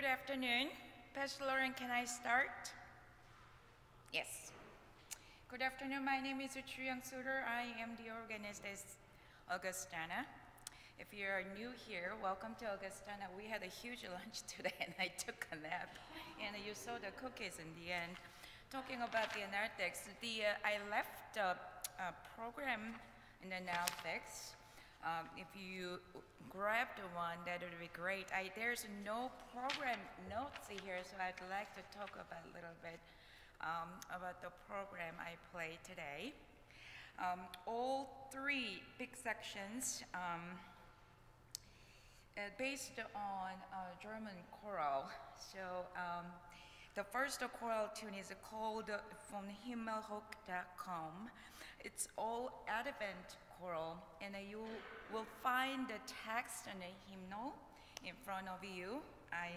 Good afternoon. Pastor Lauren, can I start? Yes. Good afternoon. My name is Chu Young Suter. I am the organist at Augustana. If you're new here, welcome to Augustana. We had a huge lunch today and I took a nap. And you saw the cookies in the end. Talking about the narthex, the, uh, I left the a program in the narthex um, if you grab the one, that would be great. I, there's no program notes here, so I'd like to talk about a little bit um, about the program I play today. Um, all three big sections um, uh, based on uh, German choral. So um, the first choral tune is called Von Himmel hoch da komm. It's all Advent choral, and you will find the text and the hymnal in front of you. I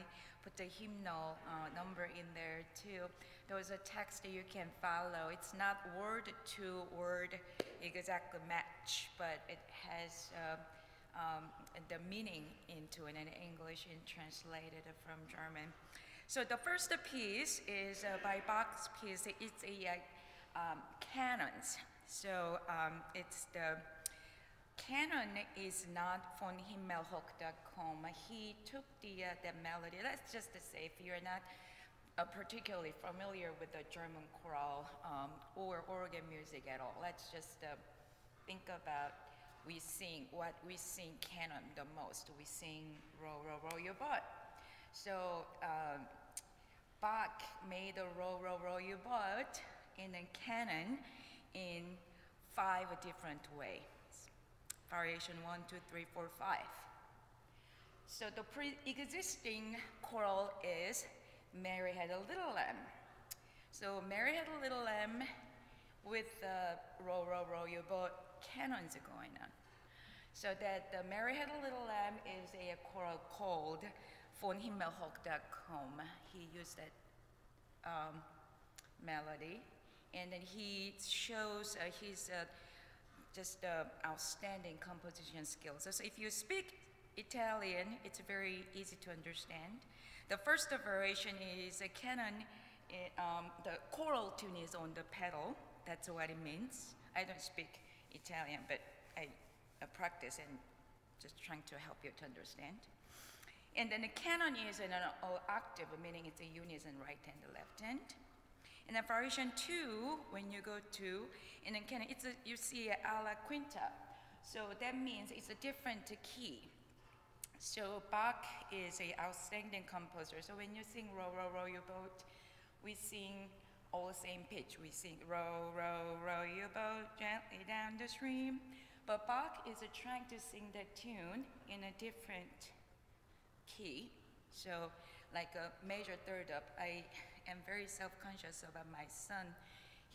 put the hymnal uh, number in there too. There's a text that you can follow. It's not word to word exactly match, but it has uh, um, the meaning into it in English and translated from German. So the first piece is uh, by Bach's piece. It's a um, canons. So um, it's the canon is not von Himmel hoch da komm. He took the, uh, the melody. Let's just say if you're not uh, particularly familiar with the German choral um, or organ music at all, let's just uh, think about we sing what we sing canon the most. We sing row, row, row your boat. So um, Bach made a row, row, row your boat in a canon in five different ways variation one, two, three, four, five. So the pre-existing choral is Mary had a little lamb. So Mary had a little lamb with the row, row, row your boat canons going on. So that the Mary had a little lamb is a choral called von Himmel hoch da komm. He used that um, melody. And then he shows uh, his uh, just uh, outstanding composition skills. So if you speak Italian, it's very easy to understand. The first variation is a canon, it, um, the choral tune is on the pedal, that's what it means. I don't speak Italian, but I, I practice and just trying to help you to understand. And then the canon is an octave, meaning it's a unison right hand, left hand. And then variation two, when you go to, and then can, it's a, you see a la quinta. So that means it's a different key. So Bach is an outstanding composer. So when you sing row, row, row your boat, we sing all the same pitch. We sing row, row, row your boat gently down the stream. But Bach is trying to sing that tune in a different key. So like a major third up, I am very self-conscious about my son.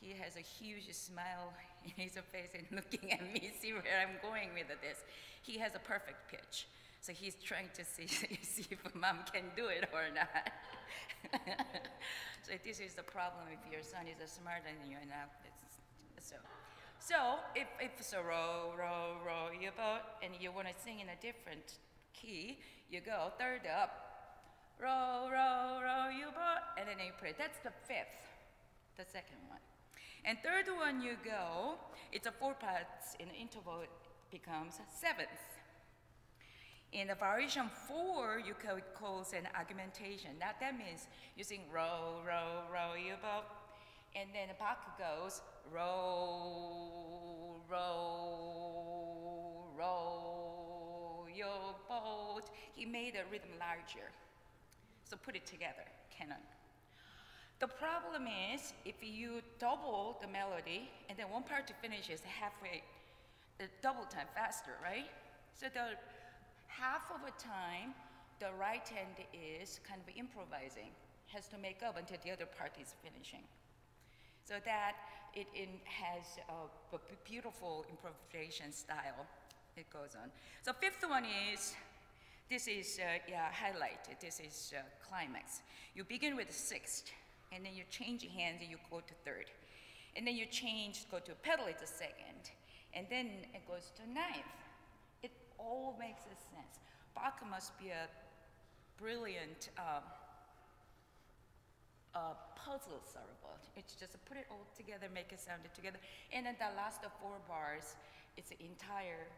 He has a huge smile in his face and looking at me, see where I'm going with this. He has a perfect pitch. So he's trying to see, see if mom can do it or not. so this is the problem if your son is smarter than you and so, so if, if it's a row, row, row your boat, and you want to sing in a different key, you go third up, row, row, row you boat, and then you pray. That's the fifth, the second one. And third one you go, it's a four parts in the interval becomes seventh. In the variation four, you call it calls an augmentation. Now that means you sing row, row, row your boat, and then the Bach goes row, row, row your boat. He made the rhythm larger. So put it together, canon. The problem is if you double the melody and then one part to finish halfway, the double time faster, right? So the half of the time, the right hand is kind of improvising, has to make up until the other part is finishing. So that it has a beautiful improvisation style it goes on. So fifth one is this is uh, yeah, highlight. This is uh, climax. You begin with sixth, and then you change hands and you go to third. And then you change, go to pedal, it's a second. And then it goes to ninth. It all makes sense. Bach must be a brilliant um, uh, puzzle of. It's just put it all together, make it sound it together. And then the last four bars, it's the entire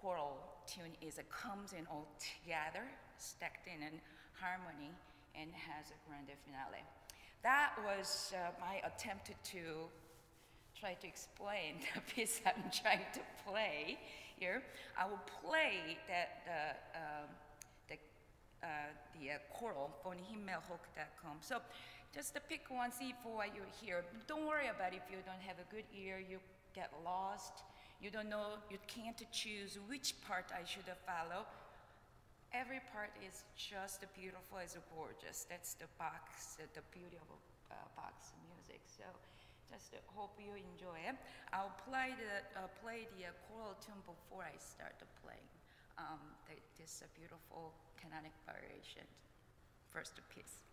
choral tune is it comes in all together, stacked in in harmony, and has a grand finale. That was uh, my attempt to try to explain the piece I'm trying to play here. I will play that the um, the uh, the uh, choral on Himmel hoch da komm. So just to pick one, see for what you hear. Don't worry about if you don't have a good ear, you get lost. You don't know, you can't choose which part I should follow. Every part is just beautiful, it's gorgeous. That's the Bach's, the beauty of uh, Bach's music. So just hope you enjoy it. I'll play the, uh, play the uh, choral tune before I start playing um, the, this uh, beautiful canonic variation, first piece.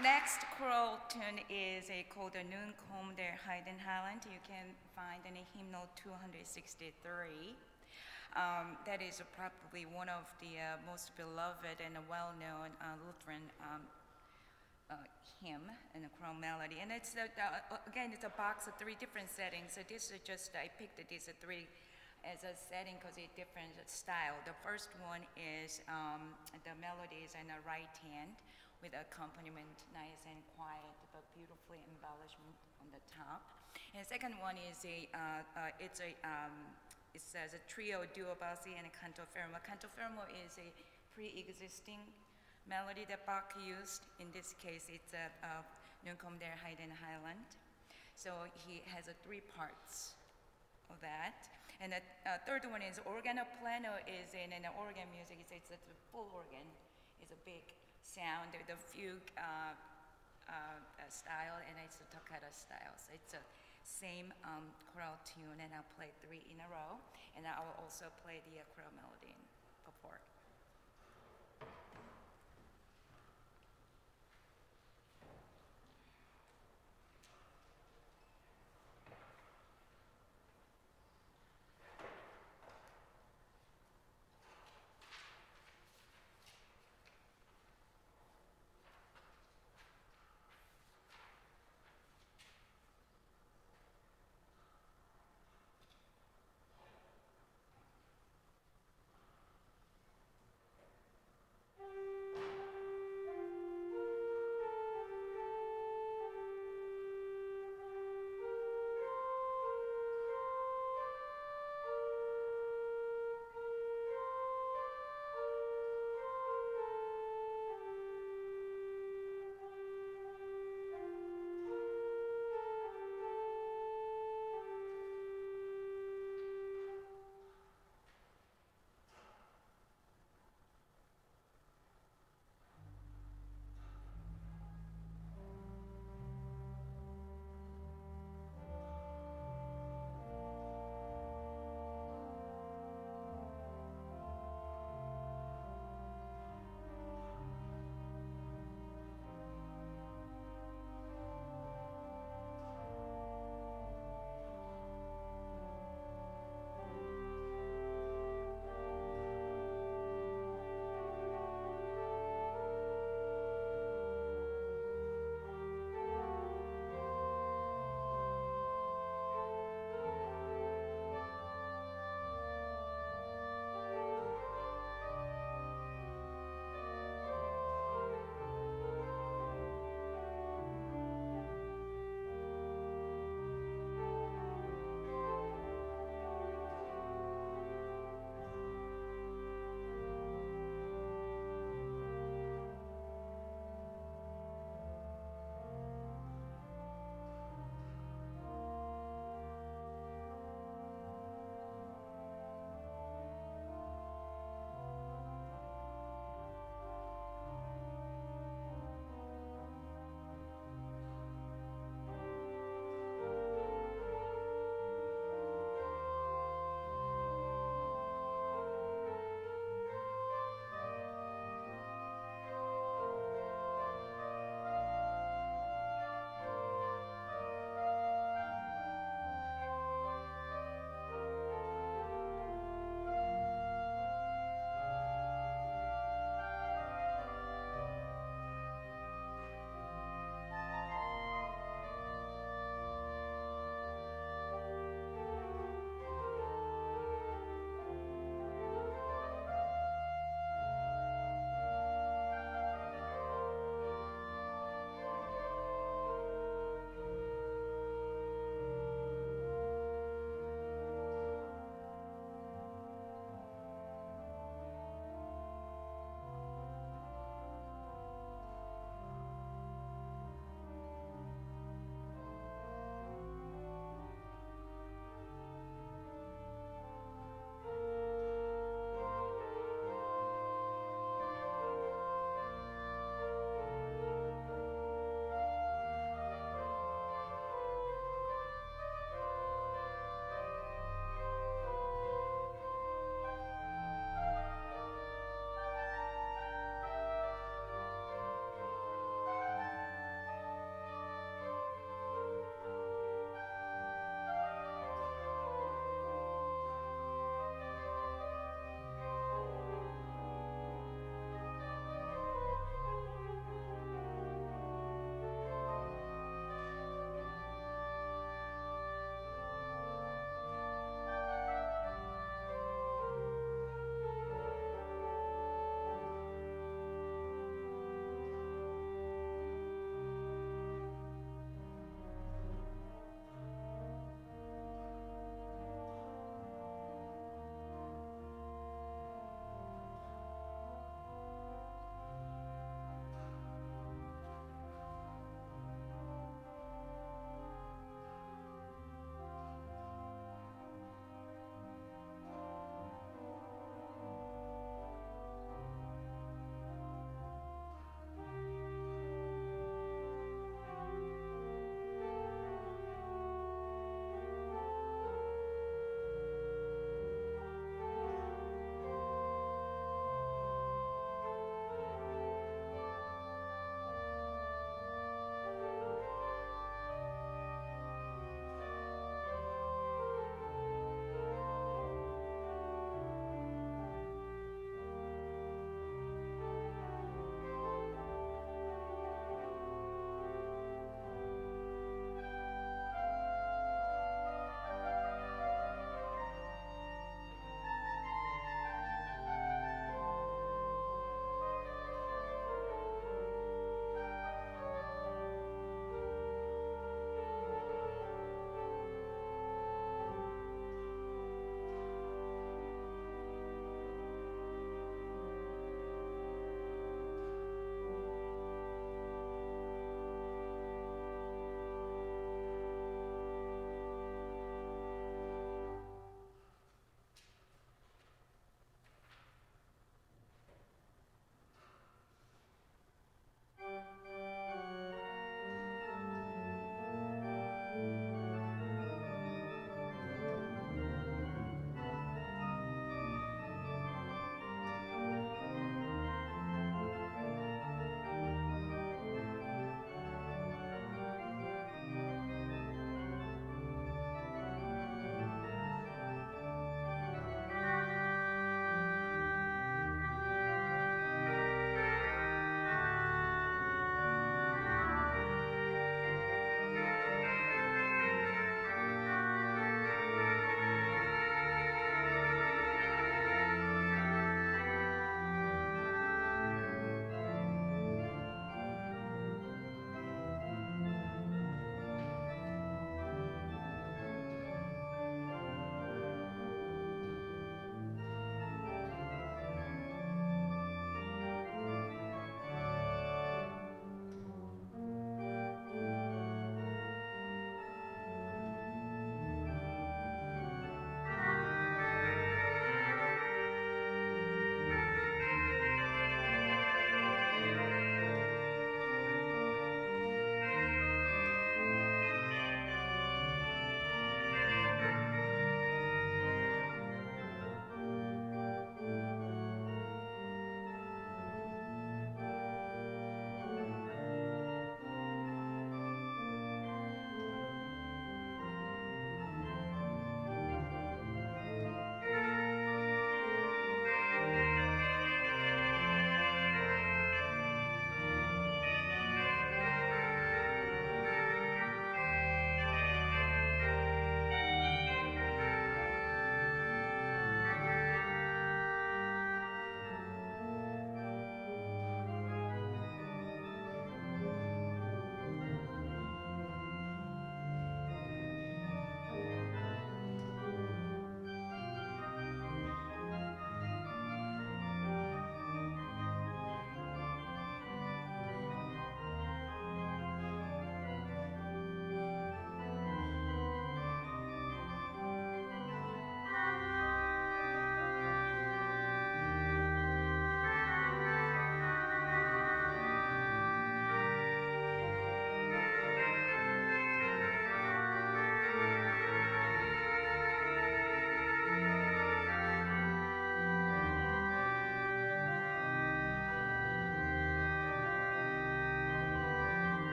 Next choral tune is a called the Nun komm der Heiden Heiland. You can find in hymnal 263. Um, that is probably one of the uh, most beloved and well-known uh, Lutheran um, uh, hymn and a melody. And it's uh, uh, again, it's a Bach's of three different settings. So this is just I picked these three as a setting because it's different style. The first one is um, the melody is in the right hand with accompaniment, nice and quiet, but beautifully embellishment on the top. And the second one is a, uh, uh, it's a, um, it says a trio, duo bassi, and a canto fermo. Canto fermo is a pre-existing melody that Bach used. In this case, it's a uh, Nun komm der Heiden Heiland. So he has a three parts of that. And the uh, third one is organo pleno is in an organ music. It's, it's a full organ. It's a big sound. The fugue uh, uh, style and it's a toccata style. So it's a same um, choral tune, and I'll play three in a row, and I will also play the uh, choral melody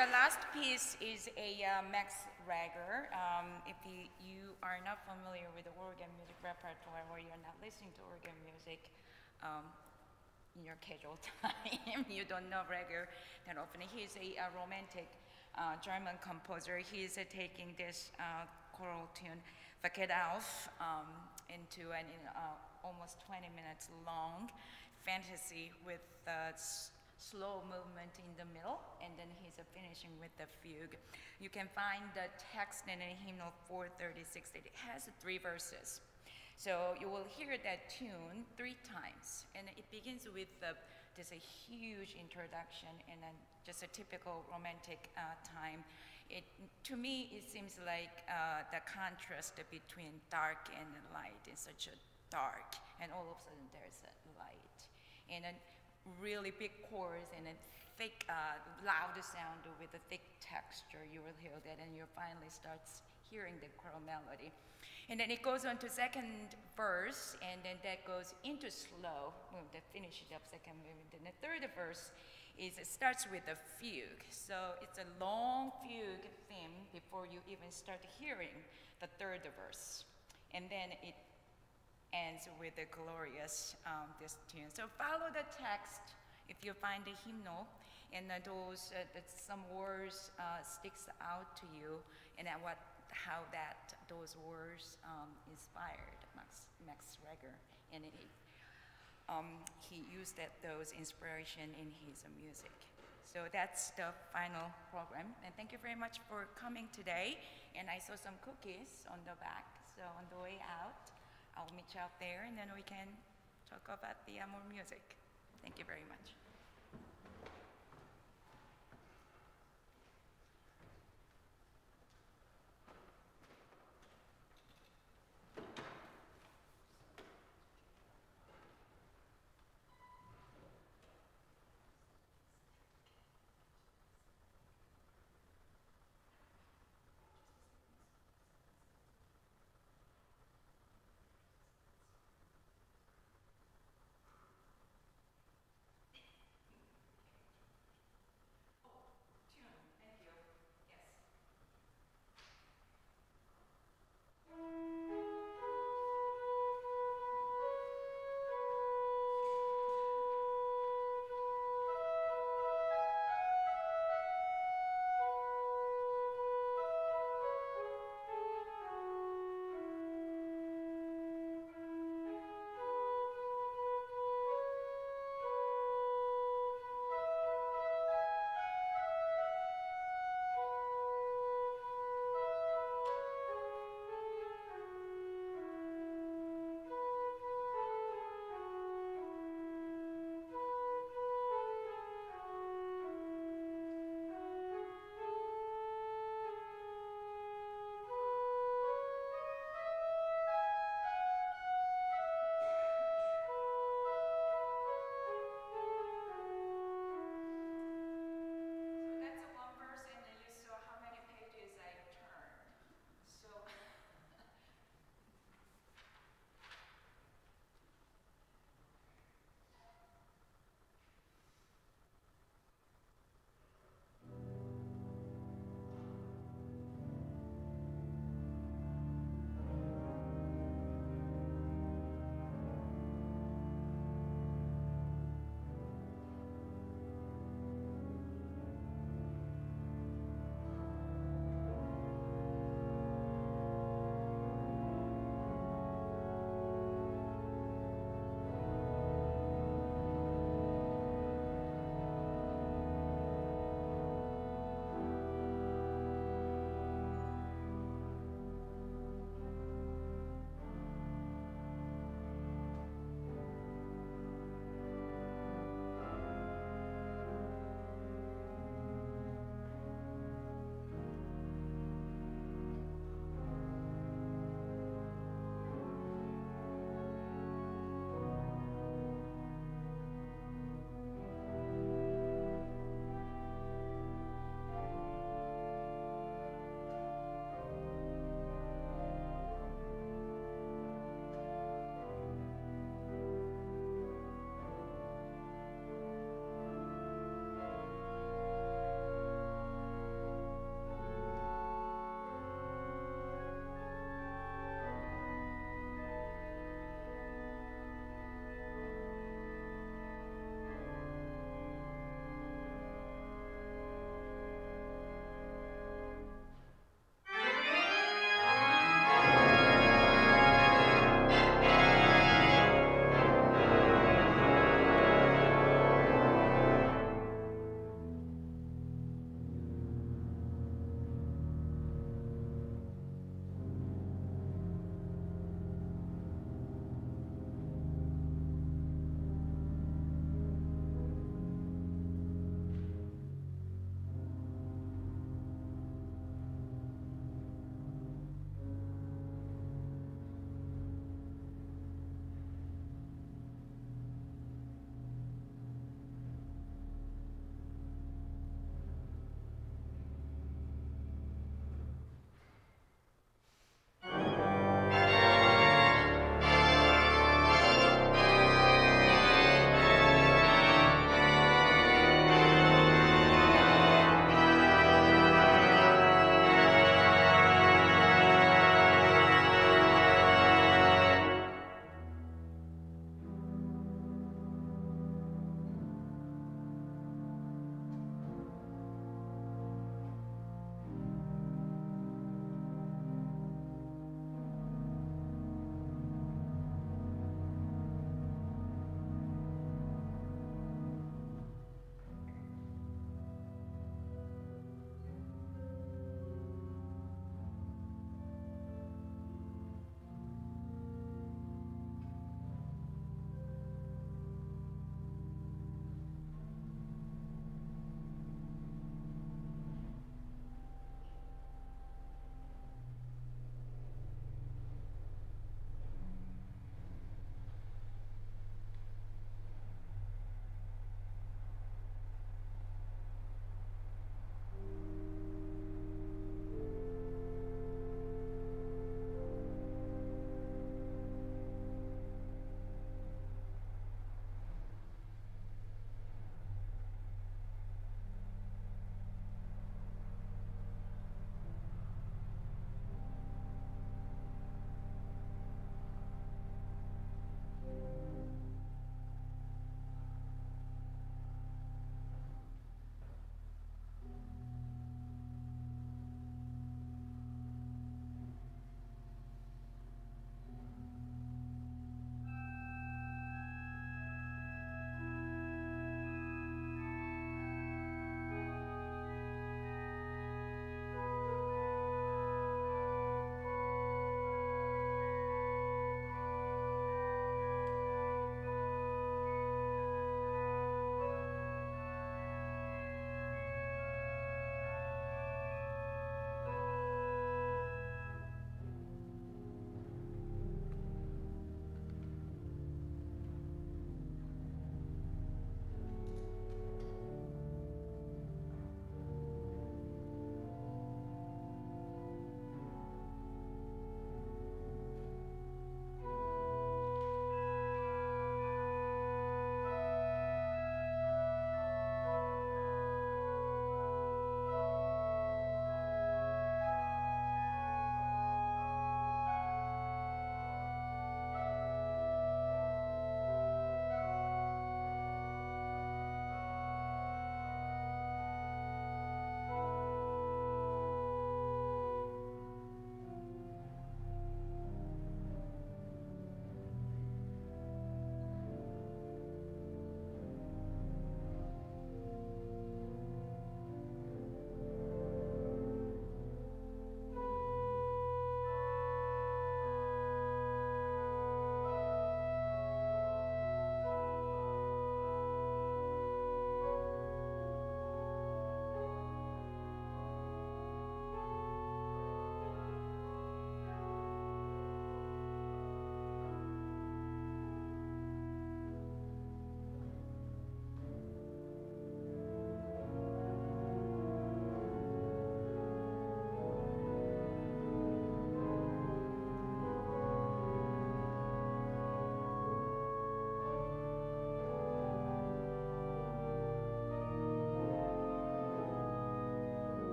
the last piece is a uh, Max Reger. Um, if you, you are not familiar with the organ music repertoire or you're not listening to organ music um, in your casual time, you don't know Rager that often. He's a, a romantic uh, German composer. He's uh, taking this uh, choral tune, Wachet auf, um, into an uh, almost 20 minutes long fantasy with uh, slow movement in the middle, and then he's uh, finishing with the fugue. You can find the text in the hymnal 436. It has three verses. So you will hear that tune three times, and it begins with uh, just a huge introduction and then just a typical romantic uh, time. It, to me, it seems like uh, the contrast between dark and light is such a dark, and all of a sudden there's a light, and a really big chorus and a thick, uh, loud sound with a thick texture. You will hear that, and you finally starts hearing the choral melody. And then it goes on to second verse, and then that goes into slow, well, the finish of second movement. Then the third verse is it starts with a fugue. So it's a long fugue theme before you even start hearing the third verse. And then it ends with a glorious um, this tune. So follow the text if you find the hymnal, and those uh, some words uh, sticks out to you, and what how that those words um, inspired Max Max Reger, and it, um, he used that those inspiration in his music. So that's the final program, and thank you very much for coming today. And I saw some cookies on the back, so on the way out, I'll meet you out there, and then we can talk about the more music. Thank you very much.